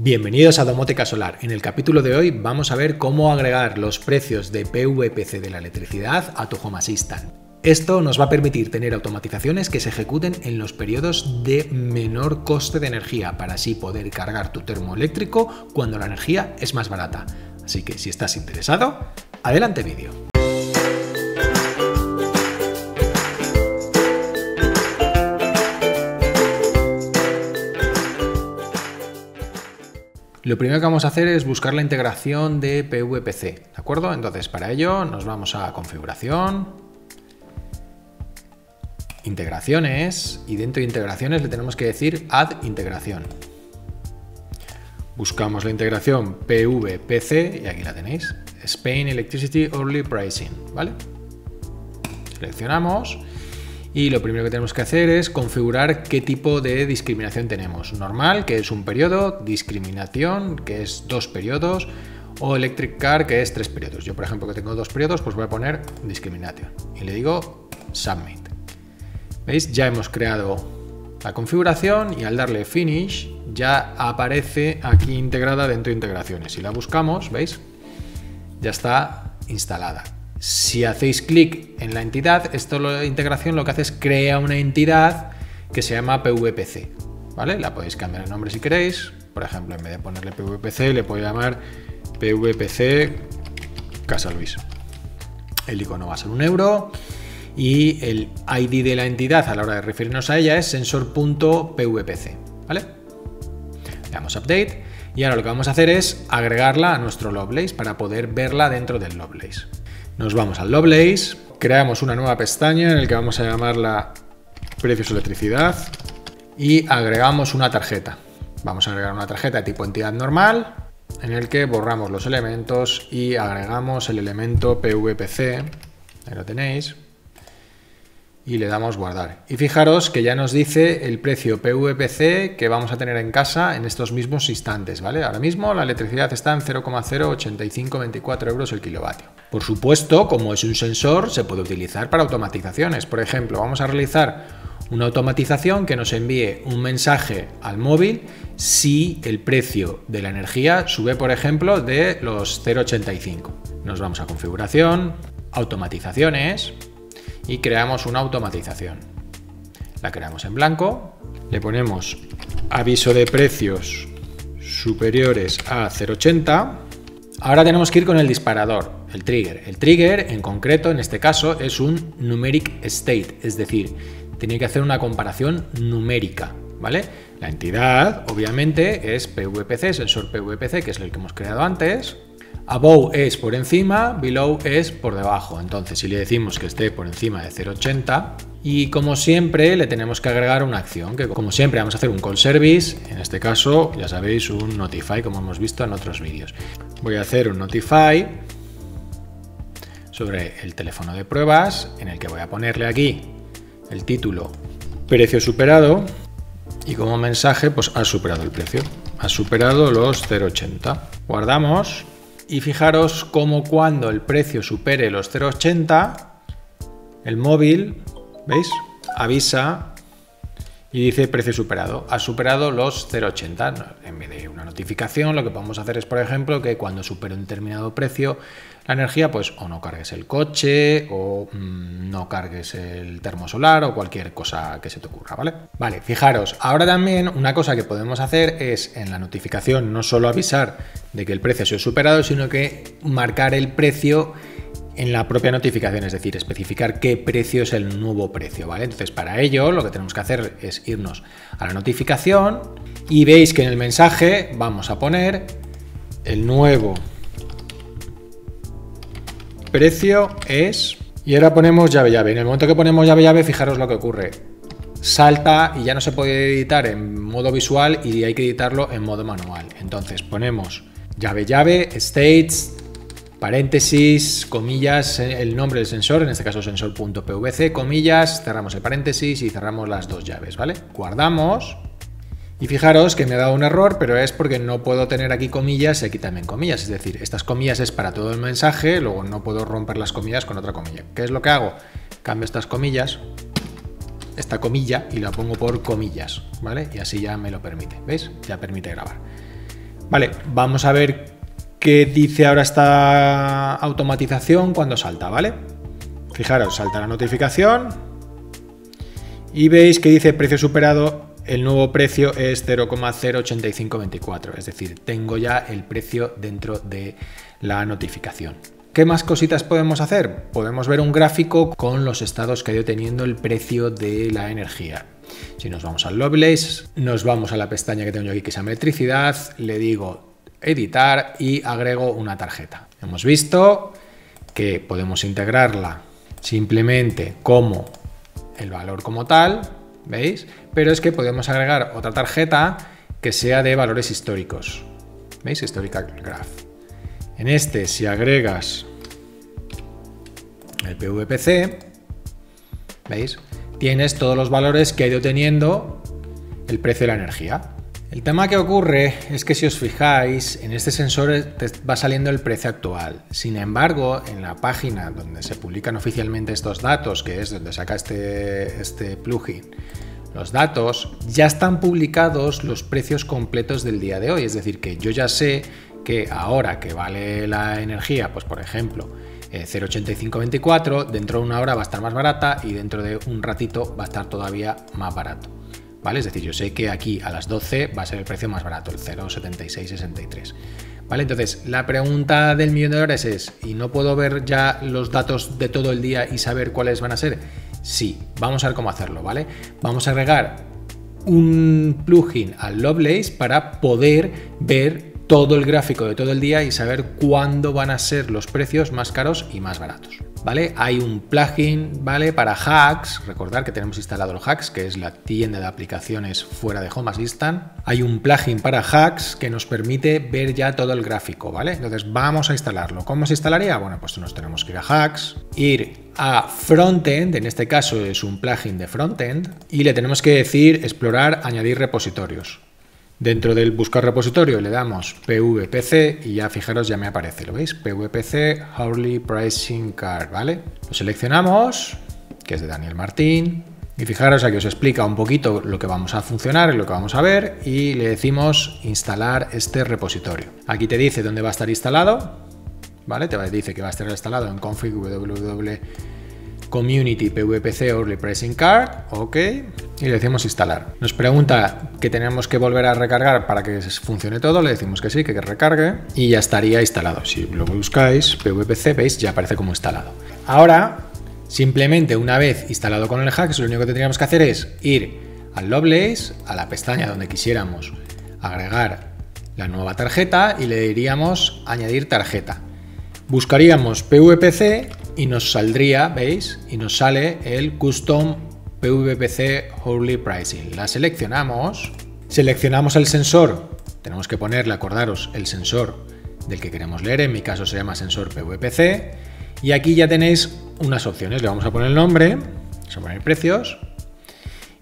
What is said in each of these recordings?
Bienvenidos a Domótica Solar. En el capítulo de hoy vamos a ver cómo agregar los precios de PVPC de la electricidad a tu Home Assistant. Esto nos va a permitir tener automatizaciones que se ejecuten en los periodos de menor coste de energía para así poder cargar tu termoeléctrico cuando la energía es más barata. Así que si estás interesado, adelante vídeo. Lo primero que vamos a hacer es buscar la integración de PVPC, ¿de acuerdo? Entonces, para ello nos vamos a configuración, integraciones, y dentro de integraciones le tenemos que decir add integración. Buscamos la integración PVPC y aquí la tenéis, Spain Electricity Early Pricing, ¿vale? Seleccionamos y lo primero que tenemos que hacer es configurar qué tipo de discriminación tenemos. Normal, que es un periodo, discriminación, que es dos periodos, o electric car, que es tres periodos. Yo, por ejemplo, que tengo dos periodos, pues voy a poner discriminación. Y le digo submit. ¿Veis? Ya hemos creado la configuración y al darle finish ya aparece aquí integrada dentro de integraciones. Si la buscamos, ¿veis? Ya está instalada. Si hacéis clic en la entidad, esto la integración lo que hace es crea una entidad que se llama PVPC. ¿Vale? La podéis cambiar el nombre si queréis. Por ejemplo, en vez de ponerle PVPC, le puedo llamar PVPC Casa Luis. El icono va a ser un euro y el ID de la entidad a la hora de referirnos a ella es sensor.pvpc. ¿Vale? Le damos update y ahora lo que vamos a hacer es agregarla a nuestro Lovelace para poder verla dentro del Lovelace. Nos vamos al Lovelace, creamos una nueva pestaña en la que vamos a llamarla precios electricidad y agregamos una tarjeta. Vamos a agregar una tarjeta de tipo entidad normal en el que borramos los elementos y agregamos el elemento PVPC. Ahí lo tenéis y le damos guardar. Y fijaros que ya nos dice el precio PVPC que vamos a tener en casa en estos mismos instantes, ¿vale? Ahora mismo la electricidad está en 0,08524 euros el kilovatio. Por supuesto, como es un sensor, se puede utilizar para automatizaciones. Por ejemplo, vamos a realizar una automatización que nos envíe un mensaje al móvil si el precio de la energía sube, por ejemplo, de los 0,85. Nos vamos a configuración, automatizaciones, y creamos una automatización. La creamos en blanco, le ponemos aviso de precios superiores a 0,80. Ahora tenemos que ir con el disparador, el trigger. El trigger, en concreto, en este caso, es un numeric state, es decir, tiene que hacer una comparación numérica, ¿vale? La entidad, obviamente, es PVPC, sensor PVPC, que es el que hemos creado antes, Above es por encima, below es por debajo. Entonces, si le decimos que esté por encima de 0.80, y como siempre le tenemos que agregar una acción, que como siempre vamos a hacer un call service, en este caso ya sabéis un notify como hemos visto en otros vídeos. Voy a hacer un notify sobre el teléfono de pruebas en el que voy a ponerle aquí el título precio superado y como mensaje pues ha superado el precio, ha superado los 0.80. Guardamos y fijaros cómo cuando el precio supere los 0,80, el móvil, ¿veis? Avisa y dice precio superado. Ha superado los 0,80. En vez de una notificación, lo que podemos hacer es, por ejemplo, que cuando supere un determinado precio, la energía, pues o no cargues el coche, o mm, no cargues el termosolar, o cualquier cosa que se te ocurra, ¿vale? Vale, fijaros, ahora también una cosa que podemos hacer es en la notificación no solo avisar de que el precio ha sido superado, sino que marcar el precio en la propia notificación, es decir, especificar qué precio es el nuevo precio, ¿vale? Entonces, para ello lo que tenemos que hacer es irnos a la notificación y veis que en el mensaje vamos a poner el nuevo precio es... Y ahora ponemos llave llave. En el momento que ponemos llave llave, fijaros lo que ocurre. Salta y ya no se puede editar en modo visual y hay que editarlo en modo manual. Entonces ponemos llave llave, states, paréntesis, comillas, eh, el nombre del sensor, en este caso sensor.pvc, comillas, cerramos el paréntesis y cerramos las dos llaves, ¿vale? Guardamos y fijaros que me ha dado un error, pero es porque no puedo tener aquí comillas y aquí también comillas, es decir, estas comillas es para todo el mensaje, luego no puedo romper las comillas con otra comilla. ¿Qué es lo que hago? Cambio estas comillas, esta comilla y la pongo por comillas, ¿vale? Y así ya me lo permite, ¿veis? Ya permite grabar. Vale, vamos a ver qué dice ahora esta automatización cuando salta, ¿vale? Fijaros, salta la notificación y veis que dice precio superado, el nuevo precio es 0,08524, es decir, tengo ya el precio dentro de la notificación. ¿Qué más cositas podemos hacer? Podemos ver un gráfico con los estados que ha ido teniendo el precio de la energía. Si nos vamos al Lovelace, nos vamos a la pestaña que tengo yo aquí que llama electricidad, le digo editar y agrego una tarjeta. Hemos visto que podemos integrarla simplemente como el valor como tal, ¿veis? Pero es que podemos agregar otra tarjeta que sea de valores históricos. ¿Veis? Historical Graph. En este, si agregas el PVPC, ¿veis? Tienes todos los valores que ha ido teniendo el precio de la energía. El tema que ocurre es que si os fijáis, en este sensor va saliendo el precio actual. Sin embargo, en la página donde se publican oficialmente estos datos, que es donde saca este, este plugin, los datos, ya están publicados los precios completos del día de hoy. Es decir, que yo ya sé que ahora que vale la energía, pues por ejemplo, 0,8524, eh, dentro de una hora va a estar más barata y dentro de un ratito va a estar todavía más barato. ¿Vale? Es decir, yo sé que aquí a las 12 va a ser el precio más barato, el 0,7663. ¿Vale? Entonces, la pregunta del millón de dólares es, ¿y no puedo ver ya los datos de todo el día y saber cuáles van a ser? Sí, vamos a ver cómo hacerlo, ¿vale? Vamos a agregar un plugin al Lovelace para poder ver todo el gráfico de todo el día y saber cuándo van a ser los precios más caros y más baratos. ¿Vale? Hay un plugin, ¿vale? Para hacks, recordar que tenemos instalado el hacks, que es la tienda de aplicaciones fuera de Home Assistant. Hay un plugin para hacks que nos permite ver ya todo el gráfico, ¿vale? Entonces vamos a instalarlo. ¿Cómo se instalaría? Bueno, pues nos tenemos que ir a hacks, ir a frontend, en este caso es un plugin de frontend, y le tenemos que decir explorar, añadir repositorios. Dentro del buscar repositorio le damos PVPC y ya fijaros ya me aparece, ¿lo veis? PVPC Hourly Pricing Card, ¿vale? Lo seleccionamos, que es de Daniel Martín, y fijaros aquí os explica un poquito lo que vamos a funcionar, lo que vamos a ver, y le decimos instalar este repositorio. Aquí te dice dónde va a estar instalado, ¿vale? Te dice que va a estar instalado en config www Community PVPC Early Pricing Card, ok, y le decimos instalar. Nos pregunta que tenemos que volver a recargar para que funcione todo, le decimos que sí, que recargue y ya estaría instalado. Si lo buscáis, PVPC, veis, ya aparece como instalado. Ahora, simplemente una vez instalado con el Hacks, lo único que tendríamos que hacer es ir al Lovelace, a la pestaña donde quisiéramos agregar la nueva tarjeta y le diríamos añadir tarjeta. Buscaríamos PVPC y nos saldría, ¿veis? Y nos sale el Custom PVPC Hourly Pricing. La seleccionamos, seleccionamos el sensor, tenemos que ponerle, acordaros, el sensor del que queremos leer, en mi caso se llama sensor PVPC, y aquí ya tenéis unas opciones, le vamos a poner el nombre, vamos a poner precios,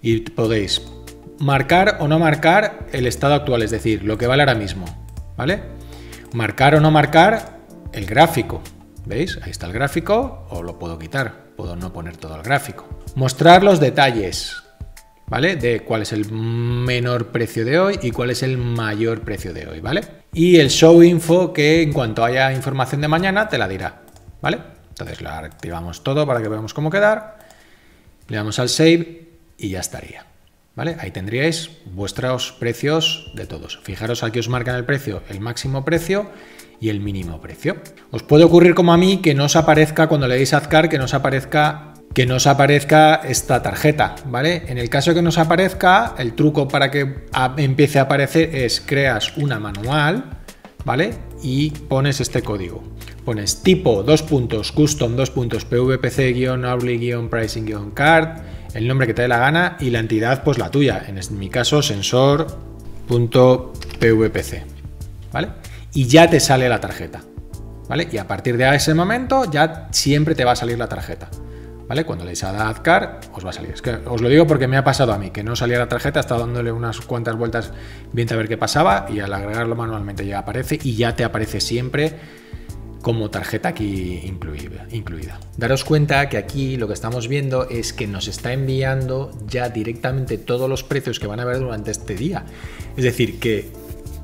y podéis marcar o no marcar el estado actual, es decir, lo que vale ahora mismo, ¿vale? Marcar o no marcar el gráfico, ¿Veis? Ahí está el gráfico, o lo puedo quitar, puedo no poner todo el gráfico. Mostrar los detalles, ¿vale? De cuál es el menor precio de hoy y cuál es el mayor precio de hoy, ¿vale? Y el show info que en cuanto haya información de mañana te la dirá, ¿vale? Entonces la activamos todo para que veamos cómo quedar. Le damos al save y ya estaría. ¿Vale? Ahí tendríais vuestros precios de todos. Fijaros aquí os marcan el precio, el máximo precio y el mínimo precio. Os puede ocurrir como a mí que no os aparezca cuando le deis Azcar, que no os aparezca que nos aparezca esta tarjeta, ¿vale? En el caso que nos aparezca, el truco para que empiece a aparecer es creas una manual, ¿vale? Y pones este código. Pones tipo dos puntos custom dos puntos pvpc-hourly-pricing-card, el nombre que te dé la gana y la entidad pues la tuya, en mi caso sensor.pvpc, ¿vale? y ya te sale la tarjeta. ¿Vale? Y a partir de ese momento ya siempre te va a salir la tarjeta. ¿Vale? Cuando le a dar Car, os va a salir. Es que os lo digo porque me ha pasado a mí, que no salía la tarjeta, estaba dándole unas cuantas vueltas bien a ver qué pasaba y al agregarlo manualmente ya aparece y ya te aparece siempre como tarjeta aquí incluida. Daros cuenta que aquí lo que estamos viendo es que nos está enviando ya directamente todos los precios que van a haber durante este día. Es decir, que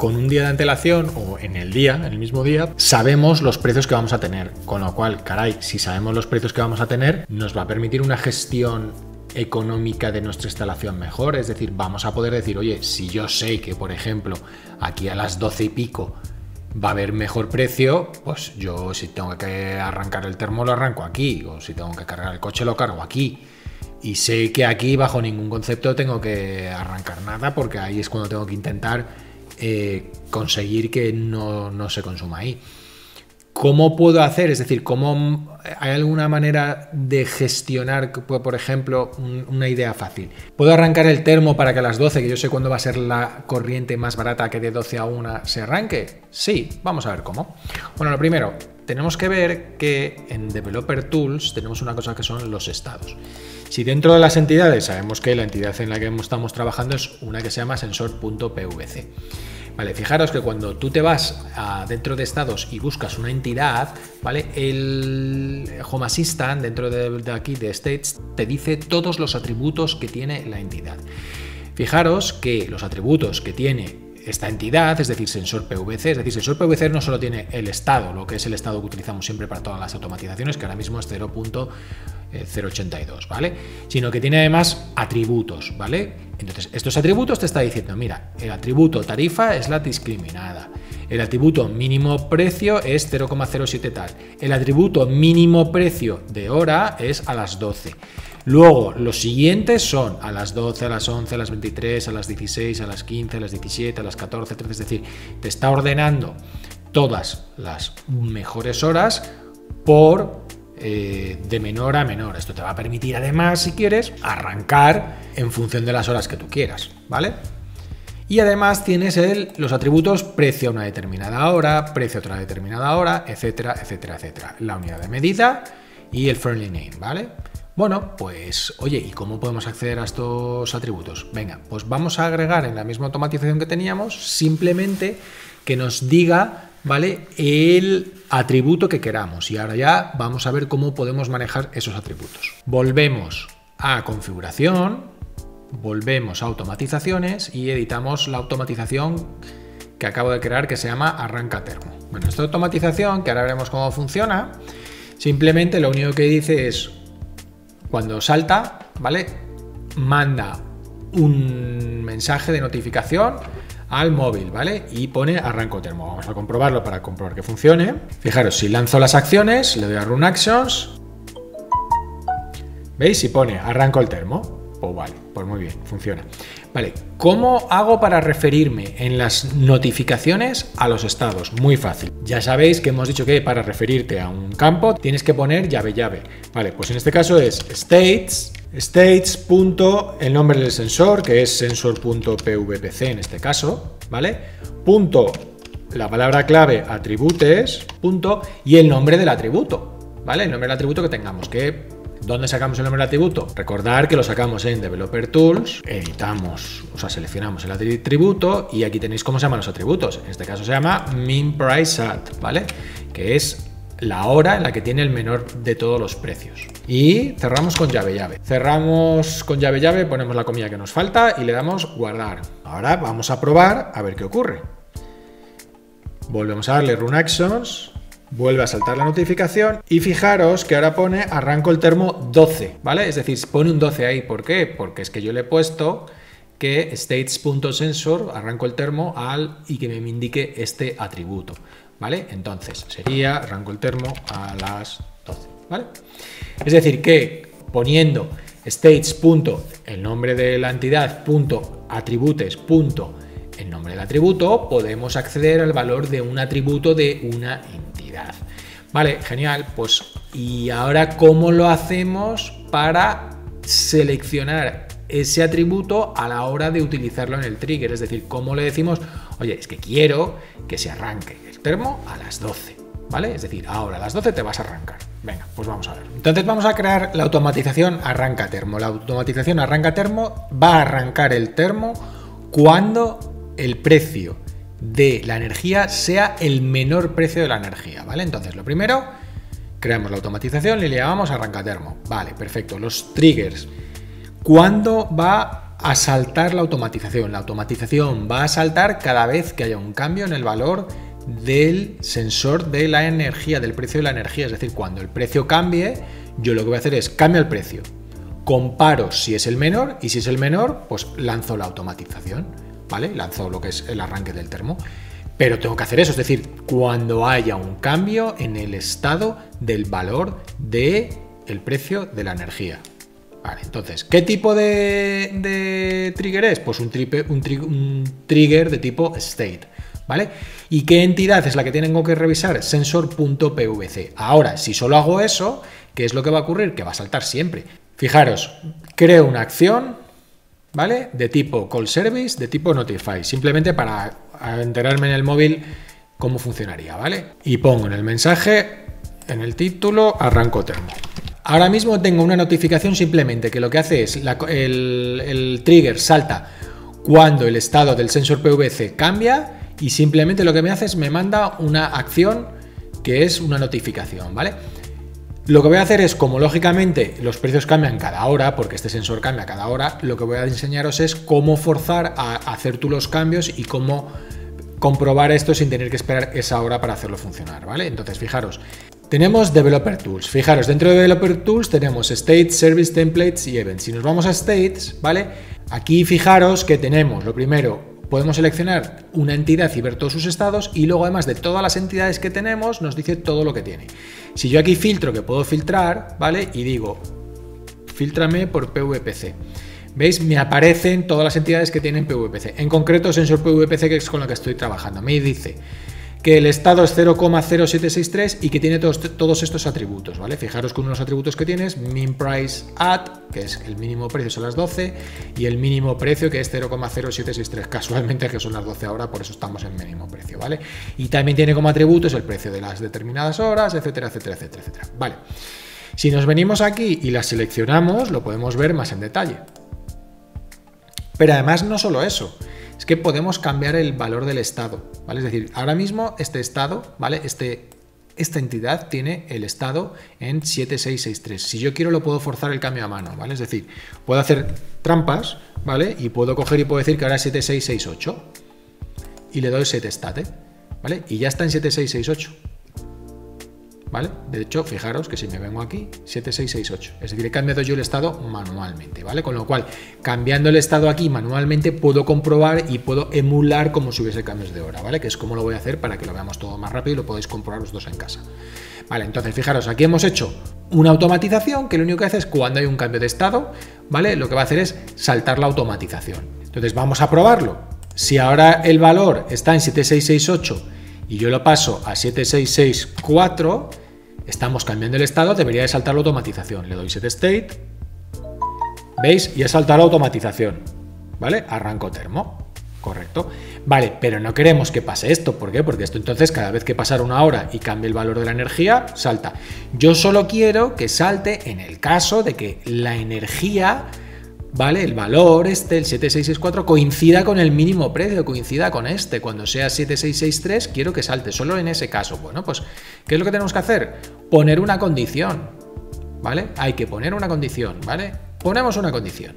con un día de antelación o en el día, en el mismo día, sabemos los precios que vamos a tener. Con lo cual, caray, si sabemos los precios que vamos a tener, nos va a permitir una gestión económica de nuestra instalación mejor. Es decir, vamos a poder decir, oye, si yo sé que, por ejemplo, aquí a las 12 y pico va a haber mejor precio, pues yo si tengo que arrancar el termo lo arranco aquí, o si tengo que cargar el coche lo cargo aquí. Y sé que aquí bajo ningún concepto tengo que arrancar nada porque ahí es cuando tengo que intentar eh, conseguir que no, no, se consuma ahí. ¿Cómo puedo hacer? Es decir, ¿cómo hay alguna manera de gestionar, por ejemplo, una idea fácil? ¿Puedo arrancar el termo para que a las 12, que yo sé cuándo va a ser la corriente más barata que de 12 a 1 se arranque? Sí, vamos a ver cómo. Bueno, lo primero, tenemos que ver que en Developer Tools tenemos una cosa que son los estados. Si dentro de las entidades sabemos que la entidad en la que estamos trabajando es una que se llama sensor.pvc. Vale, fijaros que cuando tú te vas dentro de estados y buscas una entidad, ¿vale? El Home Assistant dentro de, aquí de States te dice todos los atributos que tiene la entidad. Fijaros que los atributos que tiene esta entidad, es decir, sensor PVC, es decir, sensor PVC no solo tiene el estado, lo que es el estado que utilizamos siempre para todas las automatizaciones, que ahora mismo es 0.082, ¿vale? Sino que tiene además atributos, ¿vale? Entonces, estos atributos te está diciendo, mira, el atributo tarifa es la discriminada, el atributo mínimo precio es 0,07 tal, el atributo mínimo precio de hora es a las 12. Luego, los siguientes son a las 12, a las 11, a las 23, a las 16, a las 15, a las 17, a las 14, 13, es decir, te está ordenando todas las mejores horas por eh, de menor a menor. Esto te va a permitir además, si quieres, arrancar en función de las horas que tú quieras, ¿vale? Y además tienes los atributos precio a una determinada hora, precio a otra determinada hora, etcétera, etcétera, etcétera. La unidad de medida y el friendly name, ¿vale? Bueno, pues oye, ¿y cómo podemos acceder a estos atributos? Venga, pues vamos a agregar en la misma automatización que teníamos simplemente que nos diga, ¿vale? El atributo que queramos. Y ahora ya vamos a ver cómo podemos manejar esos atributos. Volvemos a configuración, volvemos a automatizaciones y editamos la automatización que acabo de crear que se llama arranca termo. Bueno, esta automatización, que ahora veremos cómo funciona, simplemente lo único que dice es cuando salta, ¿vale? Manda un mensaje de notificación al móvil, ¿vale? Y pone arranco termo. Vamos a comprobarlo para comprobar que funcione. Fijaros, si lanzo las acciones, le doy a Run Actions. ¿Veis? Y pone arranco el termo. Pues vale, pues muy bien, funciona. Vale, ¿cómo hago para referirme en las notificaciones a los estados? Muy fácil. Ya sabéis que hemos dicho que para referirte a un campo tienes que poner llave llave. Vale, pues en este caso es states, states. el nombre del sensor, que es sensor.pvpc en este caso, ¿vale? Punto la palabra clave atributes, punto, y el nombre del atributo, ¿vale? El nombre del atributo que tengamos, que ¿Dónde sacamos el nombre del atributo? Recordar que lo sacamos en Developer Tools, editamos, o sea, seleccionamos el atributo y aquí tenéis cómo se llaman los atributos. En este caso se llama min price ¿vale? Que es la hora en la que tiene el menor de todos los precios. Y cerramos con llave llave. Cerramos con llave llave, ponemos la comilla que nos falta y le damos guardar. Ahora vamos a probar a ver qué ocurre. Volvemos a darle run actions vuelve a saltar la notificación y fijaros que ahora pone arranco el termo 12, ¿vale? Es decir, pone un 12 ahí. ¿Por qué? Porque es que yo le he puesto que states.sensor arranco el termo al y que me indique este atributo, ¿vale? Entonces sería arranco el termo a las 12, ¿vale? Es decir, que poniendo states. el nombre de la entidad, punto, atributes, punto, el nombre del atributo, podemos acceder al valor de un atributo de una Vale, genial. Pues, ¿y ahora cómo lo hacemos para seleccionar ese atributo a la hora de utilizarlo en el trigger? Es decir, ¿cómo le decimos, oye, es que quiero que se arranque el termo a las 12? ¿Vale? Es decir, ahora a las 12 te vas a arrancar. Venga, pues vamos a ver. Entonces vamos a crear la automatización arranca termo. La automatización arranca termo va a arrancar el termo cuando el precio de la energía sea el menor precio de la energía, ¿vale? Entonces, lo primero, creamos la automatización y le llamamos arranca termo. Vale, perfecto. Los triggers. ¿Cuándo va a saltar la automatización. La automatización va a saltar cada vez que haya un cambio en el valor del sensor de la energía, del precio de la energía. Es decir, cuando el precio cambie, yo lo que voy a hacer es cambio el precio, comparo si es el menor y si es el menor, pues lanzo la automatización, ¿vale? Lo que es el arranque del termo. Pero tengo que hacer eso, es decir, cuando haya un cambio en el estado del valor del el precio de la energía. Entonces, ¿qué tipo de, trigger es? Pues un, un trigger de tipo state. ¿Vale? ¿Y qué entidad es la que tengo que revisar? Sensor.pvc. Ahora, si solo hago eso, ¿qué es lo que va a ocurrir? Que va a saltar siempre. Fijaros, creo una acción, ¿vale? De tipo call service, de tipo notify, simplemente para enterarme en el móvil cómo funcionaría, ¿vale? Y pongo en el mensaje, en el título, arranco termo. Ahora mismo tengo una notificación simplemente que lo que hace es el, el trigger salta cuando el estado del sensor PVC cambia y simplemente lo que me hace es me manda una acción que es una notificación, ¿vale? Lo que voy a hacer es, como lógicamente los precios cambian cada hora, porque este sensor cambia cada hora, lo que voy a enseñaros es cómo forzar a hacer tú los cambios y cómo comprobar esto sin tener que esperar esa hora para hacerlo funcionar, ¿vale? Entonces, fijaros, tenemos Developer Tools. Fijaros, dentro de Developer Tools tenemos State, Service Templates y Events. Si nos vamos a States, ¿vale? Aquí fijaros que tenemos, lo primero, podemos seleccionar una entidad y ver todos sus estados y luego además de todas las entidades que tenemos nos dice todo lo que tiene. Si yo aquí filtro que puedo filtrar, ¿vale? Y digo, filtrame por PVPC. ¿Veis? Me aparecen todas las entidades que tienen PVPC. En concreto, sensor PVPC, que es con lo que estoy trabajando. Me dice que el estado es 0,0763 y que tiene todos, estos atributos, ¿vale? Fijaros con unos atributos que tienes, min price at, que es el mínimo precio son las 12, y el mínimo precio que es 0,0763, casualmente que son las 12 ahora, por eso estamos en mínimo precio, ¿vale? Y también tiene como atributos el precio de las determinadas horas, etcétera, etcétera, etcétera, etcétera, ¿vale? Si nos venimos aquí y las seleccionamos, lo podemos ver más en detalle. Pero además no solo eso, es que podemos cambiar el valor del estado, ¿vale? Es decir, ahora mismo este estado, ¿vale? Este, esta entidad tiene el estado en 7663. Si yo quiero lo puedo forzar el cambio a mano, ¿vale? Es decir, puedo hacer trampas, ¿vale? Y puedo coger y puedo decir que ahora es 7668 y le doy set state, ¿vale? Y ya está en 7668. ¿Vale? De hecho, fijaros que si me vengo aquí, 7668, es decir, he cambiado yo el estado manualmente, ¿vale? Con lo cual, cambiando el estado aquí manualmente, puedo comprobar y puedo emular como si hubiese cambios de hora, ¿vale? Que es como lo voy a hacer para que lo veamos todo más rápido y lo podéis comprobar los dos en casa. Vale, entonces fijaros, aquí hemos hecho una automatización que lo único que hace es cuando hay un cambio de estado, ¿vale? Lo que va a hacer es saltar la automatización. Entonces vamos a probarlo. Si ahora el valor está en 7668 y yo lo paso a 7664, Estamos cambiando el estado, debería de saltar la automatización. Le doy set state. ¿Veis? Y he saltado la automatización. ¿Vale? Arranco termo. Correcto. Vale, pero no queremos que pase esto. ¿Por qué? Porque esto entonces cada vez que pasara una hora y cambie el valor de la energía, salta. Yo solo quiero que salte en el caso de que la energía ¿vale? El valor este, el 7664, coincida con el mínimo precio, coincida con este. Cuando sea 7663, quiero que salte solo en ese caso. Bueno, pues, ¿qué es lo que tenemos que hacer? Poner una condición, ¿vale? Hay que poner una condición, ¿vale? Ponemos una condición.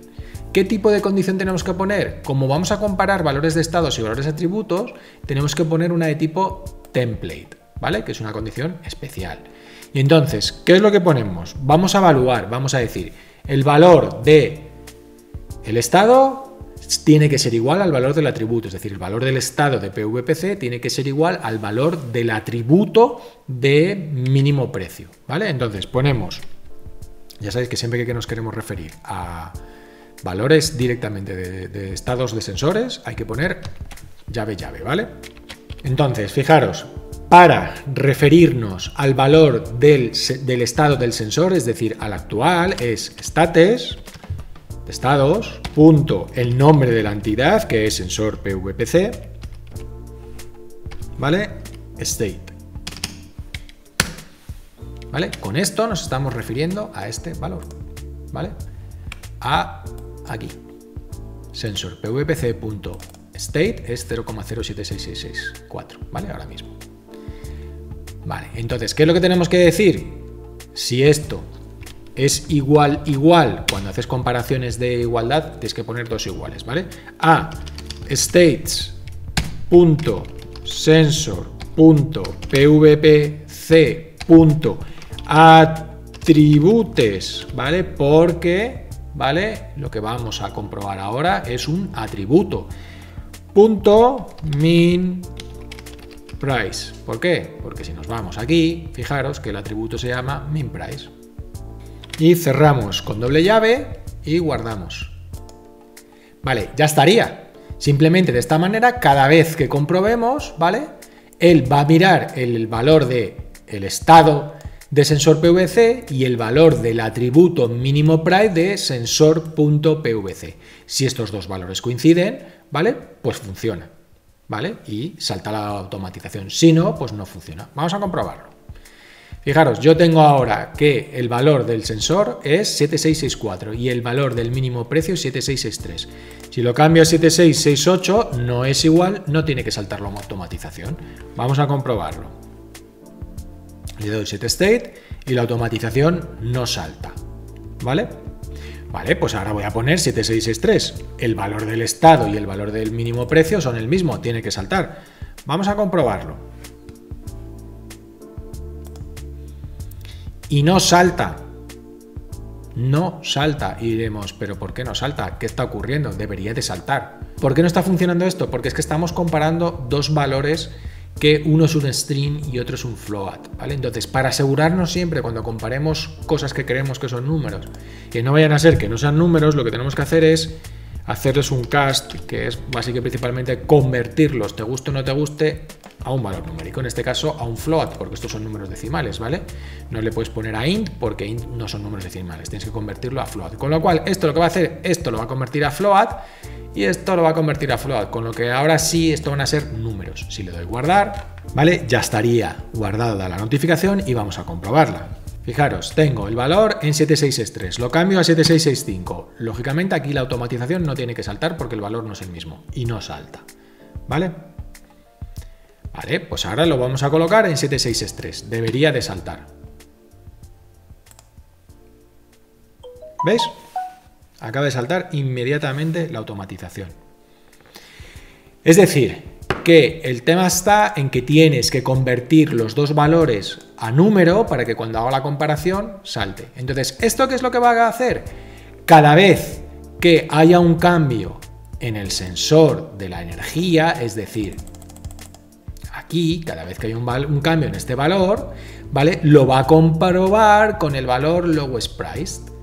¿Qué tipo de condición tenemos que poner? Como vamos a comparar valores de estados y valores de atributos, tenemos que poner una de tipo template, ¿vale? Que es una condición especial. Y entonces, ¿qué es lo que ponemos? Vamos a evaluar, vamos a decir, el valor de el estado tiene que ser igual al valor del atributo, es decir, el valor del estado de PVPC tiene que ser igual al valor del atributo de mínimo precio, ¿vale? Entonces ponemos, ya sabéis que siempre que nos queremos referir a valores directamente de, estados de sensores, hay que poner llave llave, ¿vale? Entonces, fijaros, para referirnos al valor del, del estado del sensor, es decir, al actual, es status, estados, punto, el nombre de la entidad, que es sensor PVPC, ¿vale? State. ¿Vale? Con esto nos estamos refiriendo a este valor, ¿vale? A aquí. Sensor PVPC.state es 0,076664, ¿vale? Ahora mismo. Vale, entonces, ¿qué es lo que tenemos que decir? Si esto es igual, igual, cuando haces comparaciones de igualdad, tienes que poner dos iguales, ¿vale? A states.sensor.pvpc.atributes, ¿vale? Porque, ¿vale? Lo que vamos a comprobar ahora es un atributo. Punto min price. ¿Por qué? Porque si nos vamos aquí, fijaros que el atributo se llama min price. Y cerramos con doble llave y guardamos. Vale, ya estaría. Simplemente de esta manera, cada vez que comprobemos, ¿vale? Él va a mirar el valor de el estado de sensor PVC y el valor del atributo mínimo price de sensor.pvc. Si estos dos valores coinciden, ¿vale? Pues funciona, ¿vale? Y salta la automatización. Si no, pues no funciona. Vamos a comprobarlo. Fijaros, yo tengo ahora que el valor del sensor es 7664 y el valor del mínimo precio es 7663. Si lo cambio a 7668 no es igual, no tiene que saltar la automatización. Vamos a comprobarlo. Le doy set state y la automatización no salta. ¿Vale? Vale, pues ahora voy a poner 7663. El valor del estado y el valor del mínimo precio son el mismo, tiene que saltar. Vamos a comprobarlo. Y no salta. No salta. Y diremos, ¿pero por qué no salta? ¿Qué está ocurriendo? Debería de saltar. ¿Por qué no está funcionando esto? Porque es que estamos comparando dos valores que uno es un string y otro es un float, ¿vale? Entonces, para asegurarnos siempre cuando comparemos cosas que creemos que son números, que no vayan a ser que no sean números, lo que tenemos que hacer es hacerles un cast, que es básicamente principalmente convertirlos, te guste o no te guste, a un valor numérico, en este caso a un float, porque estos son números decimales, ¿vale? No le puedes poner a int porque int no son números decimales, tienes que convertirlo a float. Con lo cual, esto lo que va a hacer, esto lo va a convertir a float y esto lo va a convertir a float, con lo que ahora sí esto van a ser números. Si le doy guardar, ¿vale? Ya estaría guardada la notificación y vamos a comprobarla. Fijaros, tengo el valor en 7663, lo cambio a 7665. Lógicamente aquí la automatización no tiene que saltar porque el valor no es el mismo y no salta. ¿Vale? Vale, pues ahora lo vamos a colocar en 7663. Debería de saltar. ¿Veis? Acaba de saltar inmediatamente la automatización. Es decir, que el tema está en que tienes que convertir los dos valores a número para que cuando haga la comparación salte. Entonces, ¿esto qué es lo que va a hacer? Cada vez que haya un cambio en el sensor de la energía, es decir, aquí, cada vez que hay un, cambio en este valor, ¿vale? Lo va a comprobar con el valor lowest priced.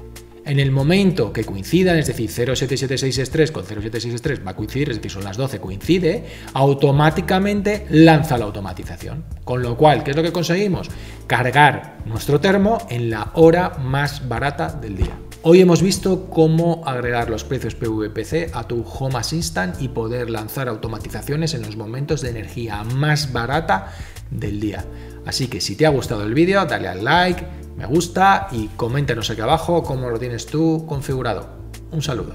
En el momento que coincidan, es decir, 07763 con 07663 va a coincidir, es decir, son las 12, coincide, automáticamente lanza la automatización. Con lo cual, ¿qué es lo que conseguimos? Cargar nuestro termo en la hora más barata del día. Hoy hemos visto cómo agregar los precios PVPC a tu Home Assistant y poder lanzar automatizaciones en los momentos de energía más barata del día. Así que si te ha gustado el vídeo, dale al like, me gusta y coméntanos aquí abajo cómo lo tienes tú configurado. Un saludo.